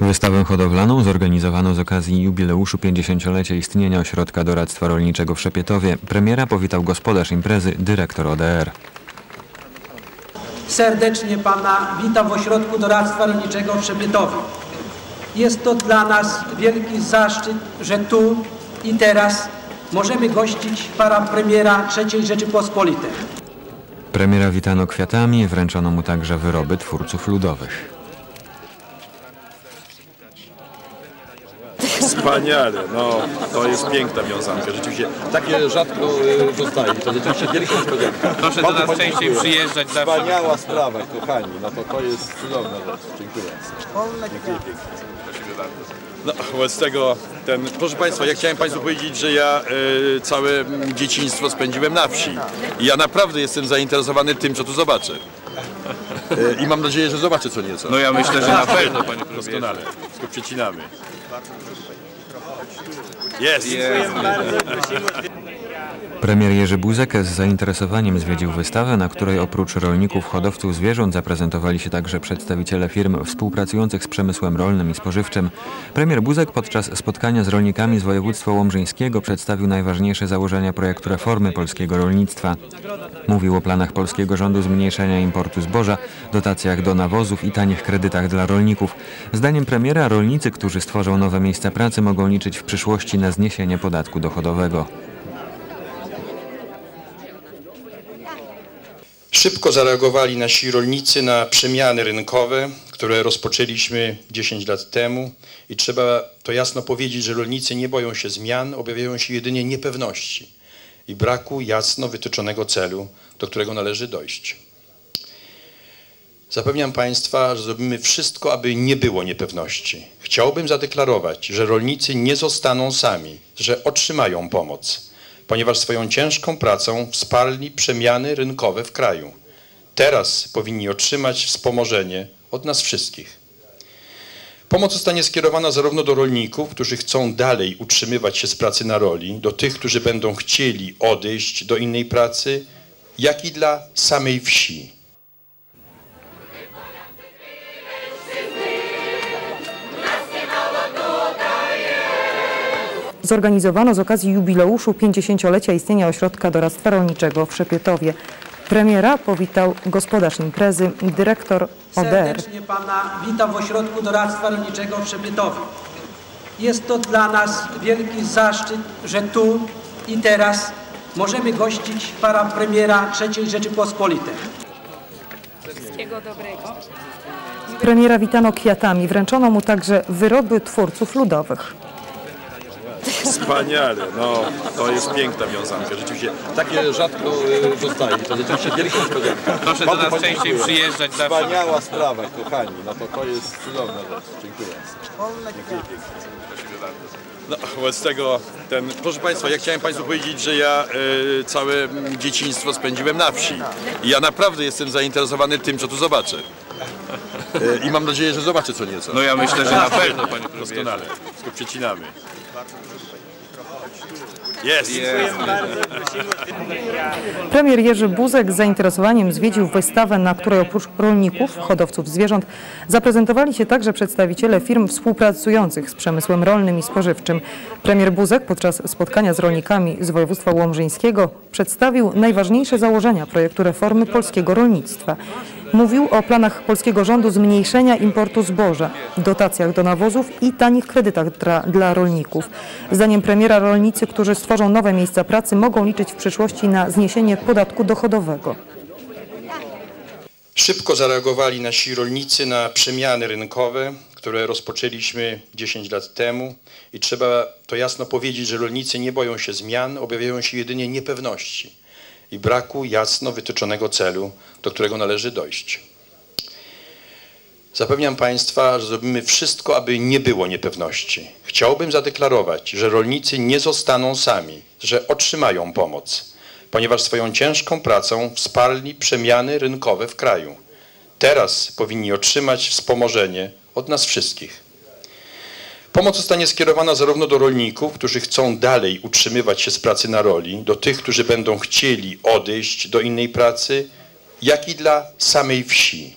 Wystawę hodowlaną zorganizowano z okazji jubileuszu 50-lecia istnienia Ośrodka Doradztwa Rolniczego w Szepietowie. Premiera powitał gospodarz imprezy, dyrektor ODR. Serdecznie Pana witam w Ośrodku Doradztwa Rolniczego w Szepietowie. Jest to dla nas wielki zaszczyt, że tu i teraz możemy gościć pana premiera III Rzeczypospolitej. Premiera witano kwiatami, wręczono mu także wyroby twórców ludowych. Wspaniale, no to jest piękna wiązanka, rzeczywiście. Takie rzadko y, zostaje, to rzeczywiście wielka niespodzianka. Proszę do nas częściej przyjeżdżać zawsze. Wspaniała sprawa, kochani, no to to jest cudowna rzecz. Dziękuję. Dziękuję pięknie. No, wobec tego, ten, proszę Państwa, ja chciałem Państwu powiedzieć, że ja y, całe dzieciństwo spędziłem na wsi. I ja naprawdę jestem zainteresowany tym, co tu zobaczę. Y, I mam nadzieję, że zobaczę co nieco. No ja myślę, że na pewno, panie premierze. Doskonale. Wszystko przecinamy. Jest. Premier Jerzy Buzek z zainteresowaniem zwiedził wystawę, na której oprócz rolników, hodowców zwierząt zaprezentowali się także przedstawiciele firm współpracujących z przemysłem rolnym i spożywczym. Premier Buzek podczas spotkania z rolnikami z województwa łomżyńskiego przedstawił najważniejsze założenia projektu reformy polskiego rolnictwa. Mówił o planach polskiego rządu zmniejszenia importu zboża, dotacjach do nawozów i tanich kredytach dla rolników. Zdaniem premiera rolnicy, którzy stworzą nowe miejsca pracy mogą liczyć w przyszłości na zniesienie podatku dochodowego. Szybko zareagowali nasi rolnicy na przemiany rynkowe, które rozpoczęliśmy 10 lat temu i trzeba to jasno powiedzieć, że rolnicy nie boją się zmian, obawiają się jedynie niepewności i braku jasno wytyczonego celu, do którego należy dojść. Zapewniam Państwa, że zrobimy wszystko, aby nie było niepewności. Chciałbym zadeklarować, że rolnicy nie zostaną sami, że otrzymają pomoc, ponieważ swoją ciężką pracą wsparli przemiany rynkowe w kraju. Teraz powinni otrzymać wspomożenie od nas wszystkich. Pomoc zostanie skierowana zarówno do rolników, którzy chcą dalej utrzymywać się z pracy na roli, do tych, którzy będą chcieli odejść do innej pracy, jak i dla samej wsi. Zorganizowano z okazji jubileuszu 50-lecia istnienia Ośrodka Doradztwa Rolniczego w Szepietowie. Premiera powitał gospodarz imprezy, dyrektor ODR. Serdecznie Pana witam w Ośrodku Doradztwa Rolniczego w Szepietowie. Jest to dla nas wielki zaszczyt, że tu i teraz możemy gościć pana premiera III Rzeczypospolitej. Premiera witano kwiatami, wręczono mu także wyroby twórców ludowych. Wspaniale, no to jest piękna wiązanka, rzeczywiście. Takie rzadko y, zostaje, to rzeczywiście wielka niespodzianka. Proszę do nas częściej dziękuję. przyjeżdżać zawsze. Wspaniała sprawa, kochani, no to to jest cudowna rzecz. Dziękuję. Dziękuję pięknie. No, wobec tego, ten, proszę Państwa, ja chciałem Państwu powiedzieć, że ja y, całe dzieciństwo spędziłem na wsi. I ja naprawdę jestem zainteresowany tym, co tu zobaczę. Y, I mam nadzieję, że zobaczę co nieco. No ja myślę, że na pewno, panie premierze. Doskonale. Wszystko przecinamy. Jest. Premier Jerzy Buzek z zainteresowaniem zwiedził wystawę, na której oprócz rolników, hodowców zwierząt zaprezentowali się także przedstawiciele firm współpracujących z przemysłem rolnym i spożywczym. Premier Buzek podczas spotkania z rolnikami z województwa łomżyńskiego przedstawił najważniejsze założenia projektu reformy polskiego rolnictwa. Mówił o planach polskiego rządu zmniejszenia importu zboża, dotacjach do nawozów i tanich kredytach dla, dla rolników. Zdaniem premiera rolnicy, którzy stworzą nowe miejsca pracy mogą liczyć w przyszłości na zniesienie podatku dochodowego. Szybko zareagowali nasi rolnicy na przemiany rynkowe, które rozpoczęliśmy 10 lat temu i trzeba to jasno powiedzieć, że rolnicy nie boją się zmian, obawiają się jedynie niepewności i braku jasno wytyczonego celu, do którego należy dojść. Zapewniam Państwa, że zrobimy wszystko, aby nie było niepewności. Chciałbym zadeklarować, że rolnicy nie zostaną sami, że otrzymają pomoc, ponieważ swoją ciężką pracą wsparli przemiany rynkowe w kraju. Teraz powinni otrzymać wspomożenie od nas wszystkich. Pomoc zostanie skierowana zarówno do rolników, którzy chcą dalej utrzymywać się z pracy na roli, do tych, którzy będą chcieli odejść do innej pracy, jak i dla samej wsi.